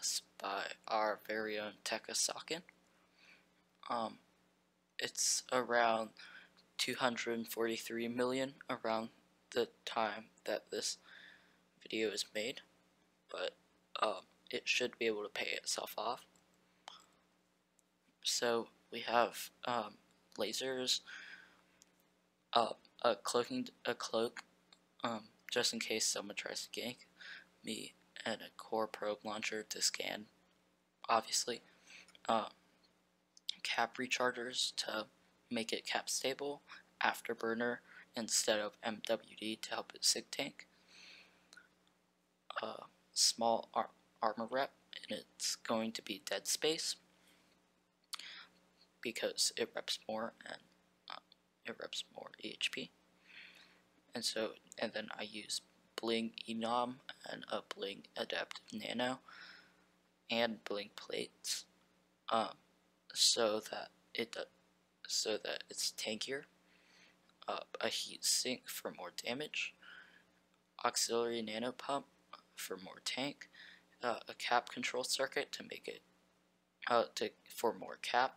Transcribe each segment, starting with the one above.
us by our very own Tekka Socken. Um, it's around 243 million around the time that this video is made, but um, it should be able to pay itself off. So we have um, lasers, uh, a cloaking, a cloak, um, just in case someone tries to gank me, and a core probe launcher to scan, obviously. Uh, cap rechargers to make it cap stable, afterburner instead of MWD to help it sig tank. A small ar armor rep, and it's going to be dead space because it reps more and uh, it reps more EHP. And so, and then I use Bling Enom and a Bling Adept Nano and Blink plates um, so that it so that it's tankier. Uh, a heat sink for more damage. Auxiliary nano pump for more tank. Uh, a cap control circuit to make it uh, to for more cap.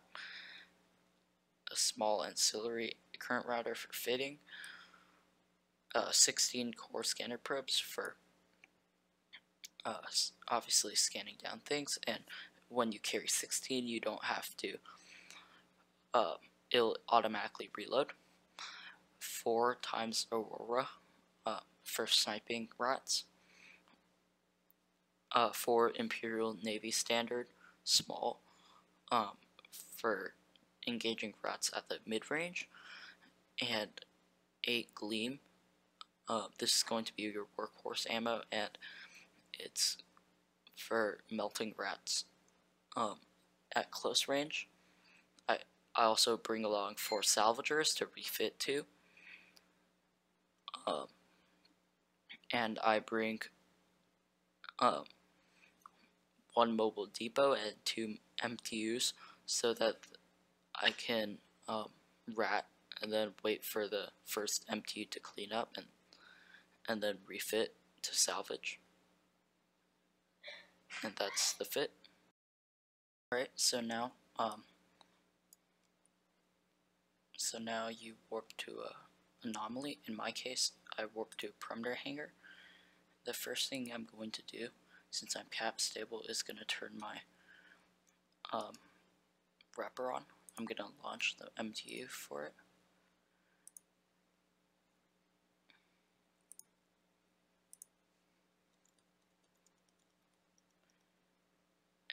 A small ancillary current router for fitting uh, 16 core scanner probes for uh, obviously scanning down things and when you carry 16 you don't have to uh, it'll automatically reload. Four times aurora uh, for sniping rats. Uh, four imperial navy standard small um, for engaging rats at the mid-range. And eight gleam uh, this is going to be your workhorse ammo, and it's for melting rats um, at close range. I, I also bring along four salvagers to refit to. Um, and I bring um, one mobile depot and two MTUs so that I can um, rat and then wait for the first MTU to clean up and and then refit to salvage. And that's the fit. Alright, so now, um, so now you warp to a anomaly. In my case, I warp to a perimeter hangar. The first thing I'm going to do, since I'm cap stable, is going to turn my um, repper on. I'm going to launch the MTU for it.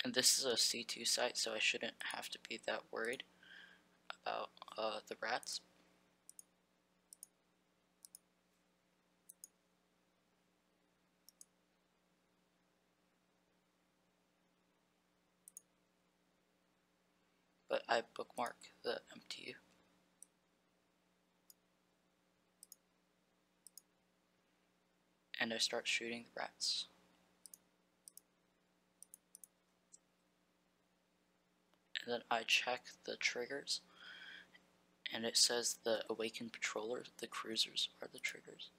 And this is a C2 site, so I shouldn't have to be that worried about uh, the rats. But I bookmark the MTU. And I start shooting the rats. Then I check the triggers and it says the awakened patroller, the cruisers are the triggers.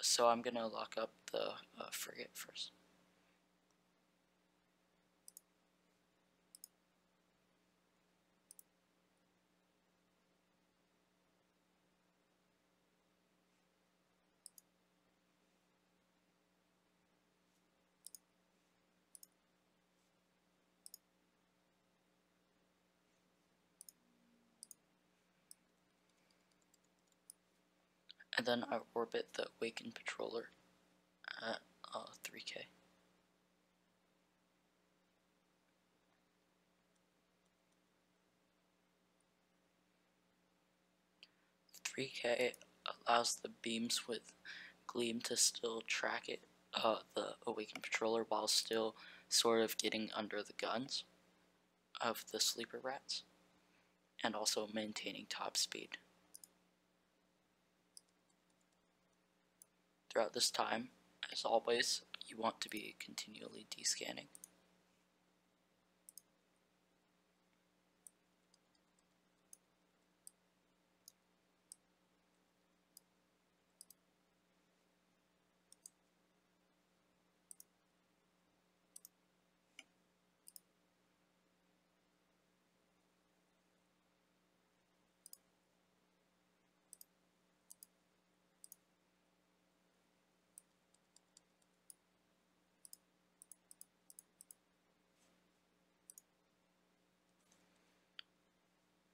So I'm gonna lock up the uh, frigate first. And then I orbit the Awakened Patroller at uh, 3k. Three K allows the beams with Gleam to still track it, uh, the Awakened Patroller, while still sort of getting under the guns of the sleeper rats, and also maintaining top speed. Throughout this time, as always, you want to be continually descanning.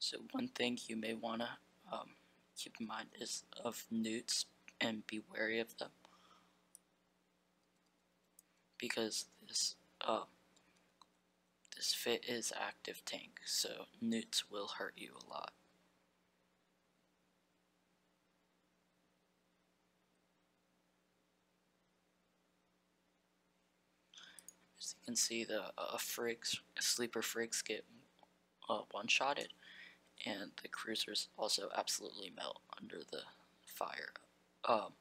So one thing you may want to um, keep in mind is of neuts and be wary of them because this uh, this fit is active tank, so neuts will hurt you a lot. As you can see, the uh, frigs, sleeper frigs get uh, one-shotted, and the cruisers also absolutely melt under the fire. Um,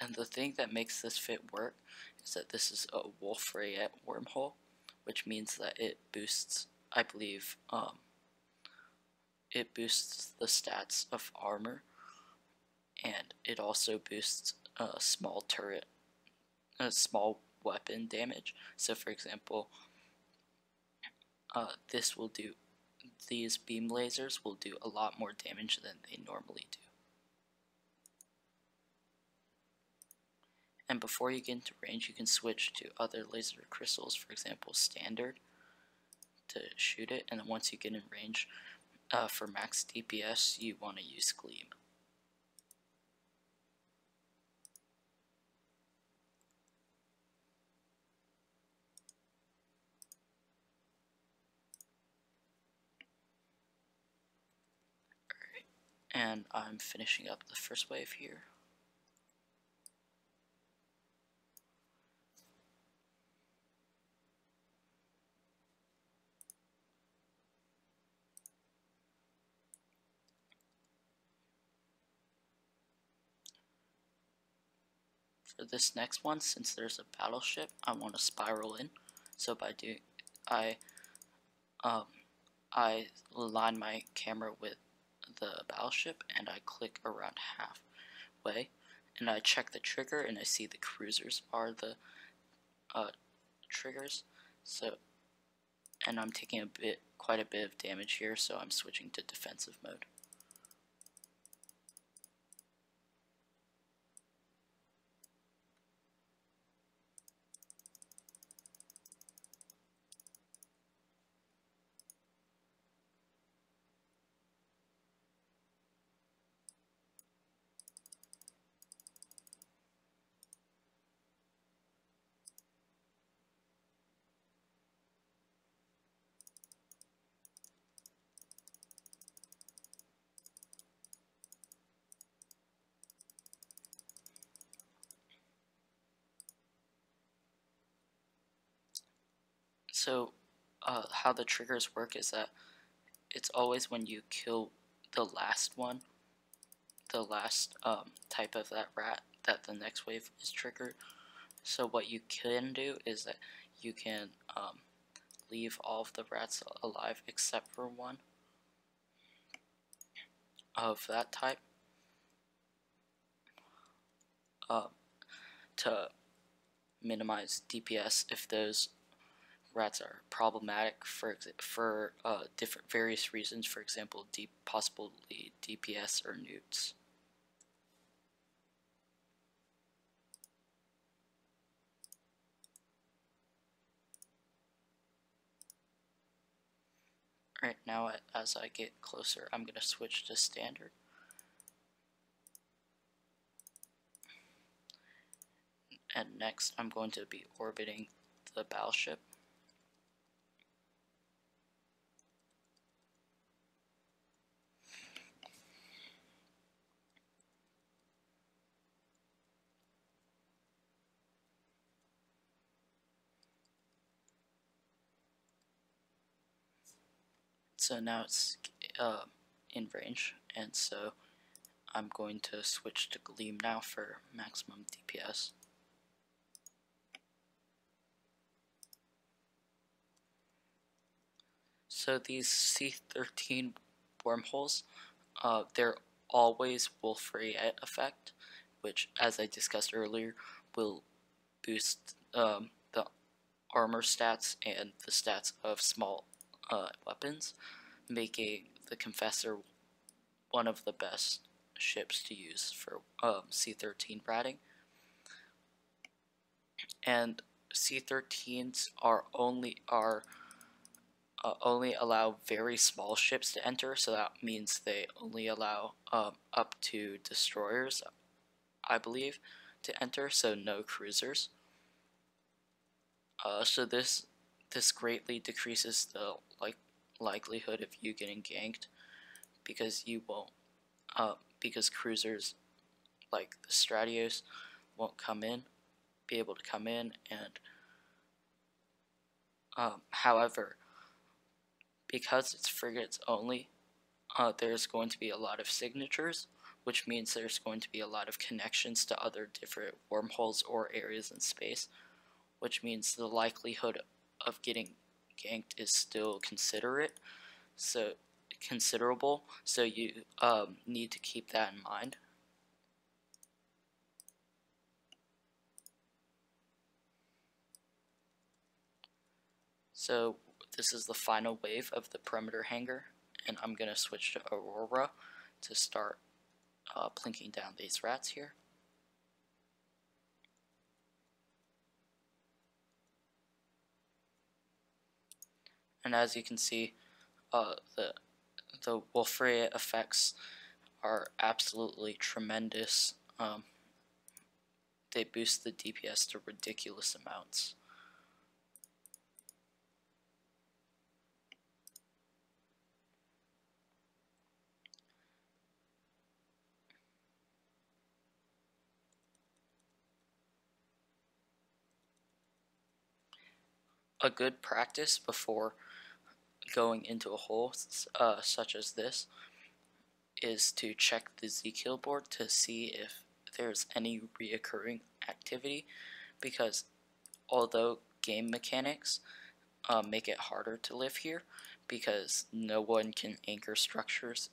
and the thing that makes this fit work is that this is a Wolf Rayet wormhole, which means that it boosts, I believe, um, it boosts the stats of armor, and it also boosts a small turret, a small weapon damage. So, for example, uh, this will do, these beam lasers will do a lot more damage than they normally do. And before you get into range, you can switch to other laser crystals, for example, standard, to shoot it. And then once you get in range, uh, for max DPS, you want to use Gleam. And I'm finishing up the first wave here. For this next one, since there's a battleship, I want to spiral in. So by doing, I, um, I align my camera with the battleship and I click around halfway and I check the trigger and I see the cruisers are the uh, triggers. So and I'm taking a bit quite a bit of damage here so I'm switching to defensive mode So, uh, how the triggers work is that it's always when you kill the last one, the last um, type of that rat, that the next wave is triggered. So what you can do is that you can um, leave all of the rats alive except for one of that type um, to minimize DPS if those rats are problematic for for uh, different various reasons. For example, deep, possibly DPS or neuts. Right now, as I get closer, I'm going to switch to standard. And next, I'm going to be orbiting the battleship. So now it's uh, in range and so I'm going to switch to Gleam now for maximum DPS. So these C13 wormholes, uh, they're always Wolf Rayet effect, which as I discussed earlier will boost um, the armor stats and the stats of small uh, weapons making the Confessor one of the best ships to use for um, C-13 ratting. And C-13s are only are uh, only allow very small ships to enter, so that means they only allow um, up to destroyers, I believe, to enter, so no cruisers. Uh, so this this greatly decreases the like likelihood of you getting ganked because you won't uh, because cruisers like the Stratios won't come in, be able to come in, and um, however, because it's frigates only, uh, there's going to be a lot of signatures, which means there's going to be a lot of connections to other different wormholes or areas in space, which means the likelihood of getting ganked is still considerate, so considerable. So you um, need to keep that in mind. So this is the final wave of the perimeter hangar, and I'm going to switch to Aurora to start uh, plinking down these rats here. And as you can see, uh, the the Wolf Rayet effects are absolutely tremendous. Um, they boost the DPS to ridiculous amounts. a good practice before going into a hole uh, such as this is to check the zKillboard to see if there's any reoccurring activity because although game mechanics uh, make it harder to live here because no one can anchor structures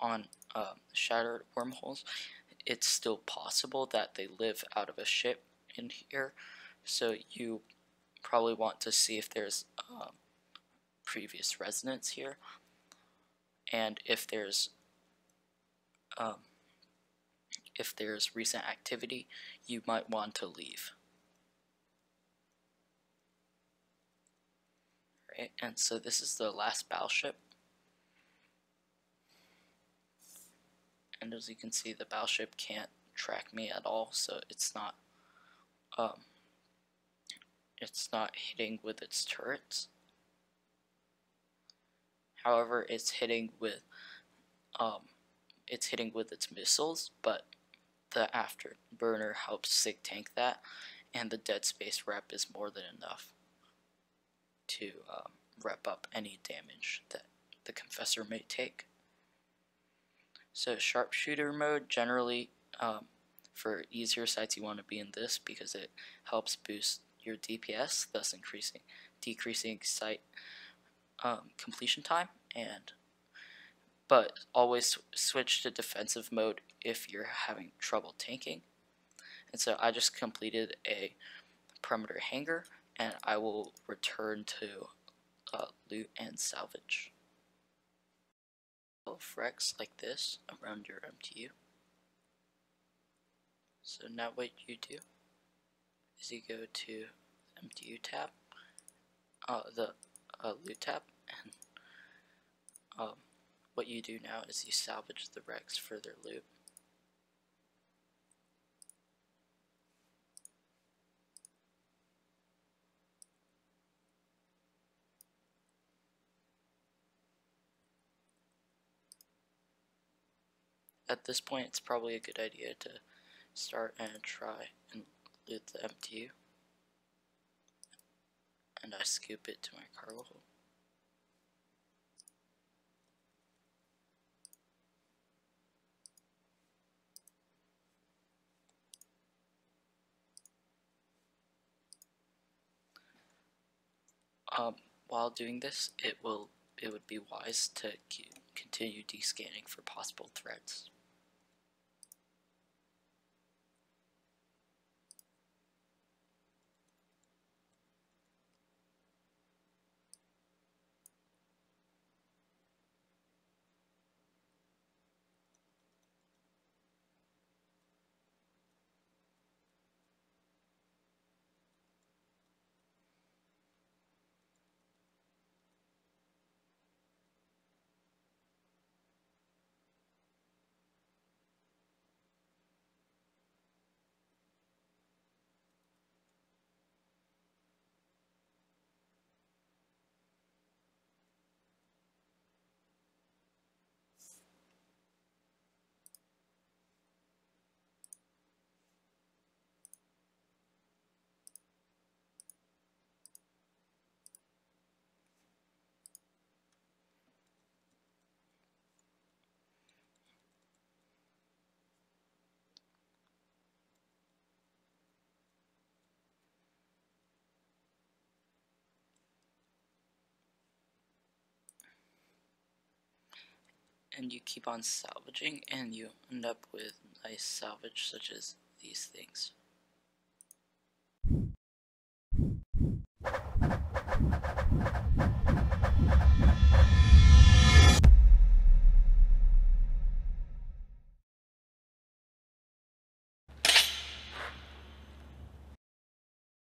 on uh, shattered wormholes it's still possible that they live out of a ship in here. So you probably want to see if there's um, previous residents here. And if there's um, if there's recent activity you might want to leave. Right and so this is the last battleship and as you can see the battleship can't track me at all so it's not um, it's not hitting with its turrets. However, it's hitting with um, it's hitting with its missiles, but the afterburner helps sig tank that, and the dead space rep is more than enough to um, rep up any damage that the confessor may take. So sharpshooter mode generally um, for easier sites you want to be in this because it helps boost your DPS, thus increasing decreasing site um, completion time and but always switch to defensive mode if you're having trouble tanking. And so I just completed a perimeter hangar and I will return to uh, loot and salvage. Wrecks like this around your MTU. So now what you do is you go to MTU tab, uh, the uh, loot tab, and um, what you do now is you salvage the wrecks for their loot. At this point, it's probably a good idea to start and try and loot the MTU and I scoop it to my cargo hold. Um, while doing this, it will it would be wise to continue descanning for possible threats. And you keep on salvaging and you end up with nice salvage such as these things.